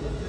something.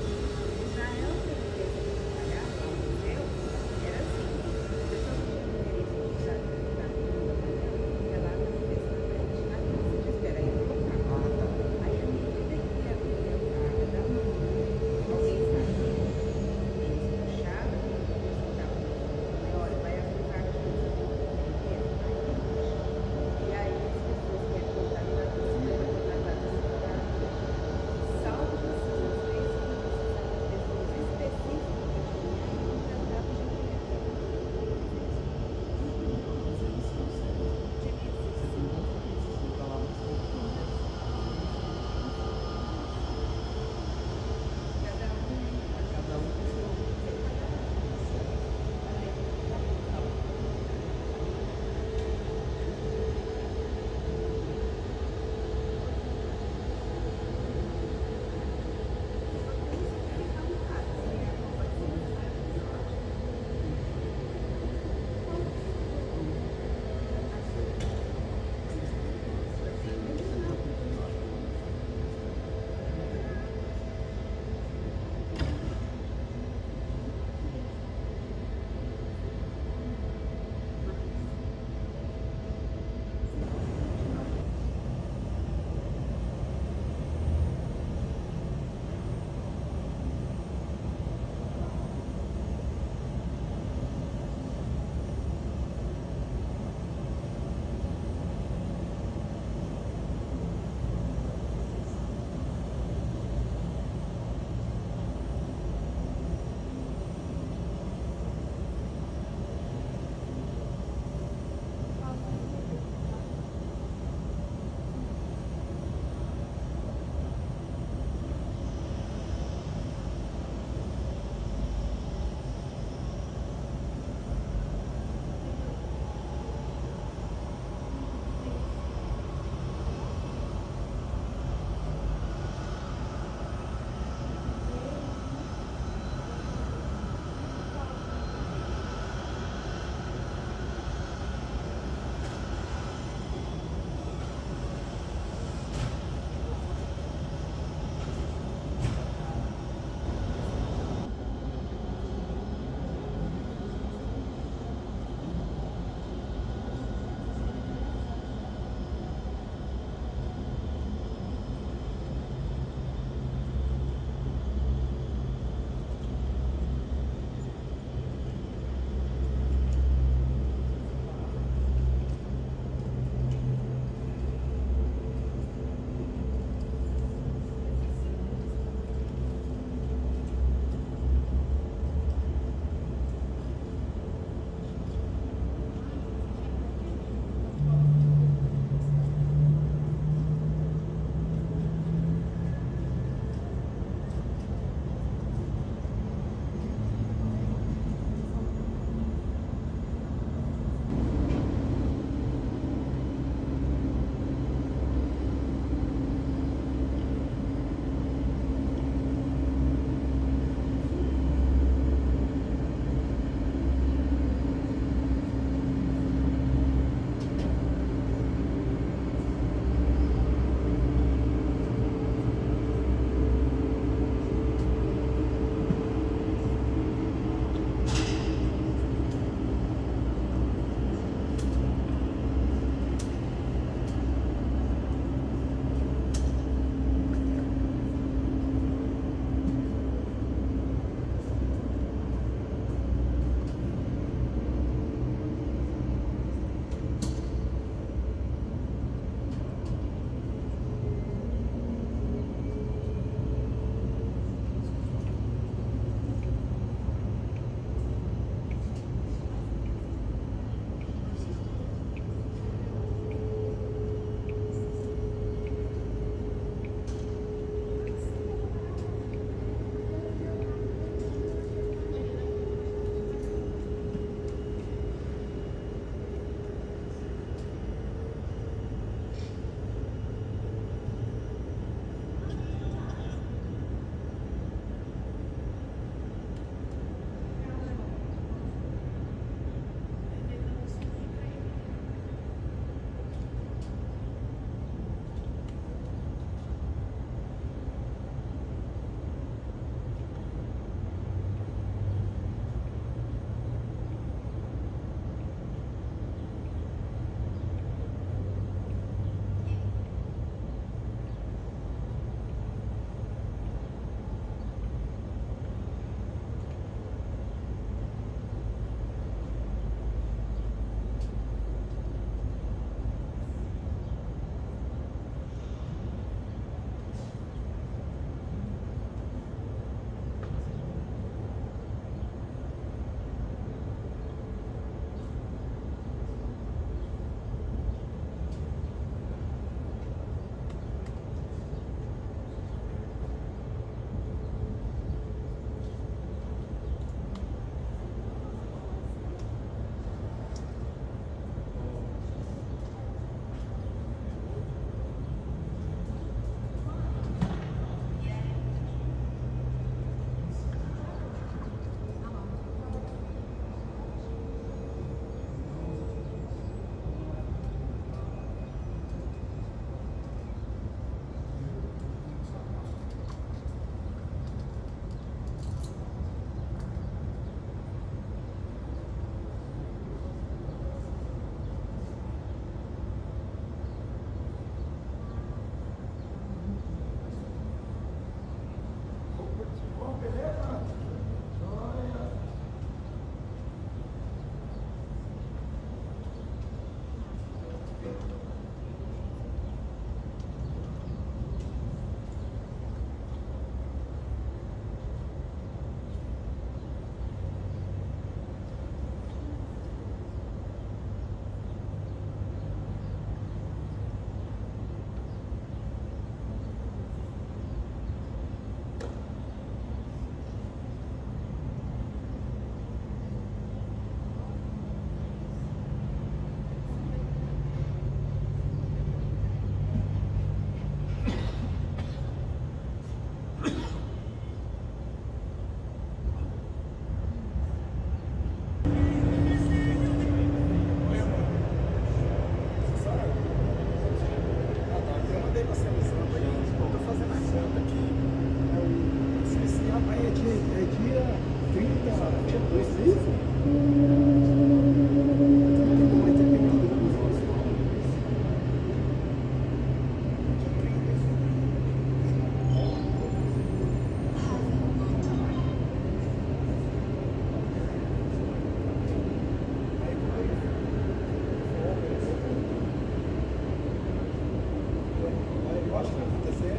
acho que vai acontecer.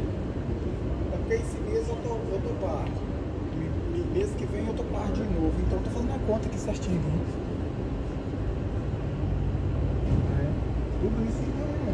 É porque esse mês eu tô, eu tô par. Mês que vem eu tô par de novo. Então eu tô fazendo a conta aqui certinho. Né? É. Tudo isso então, é.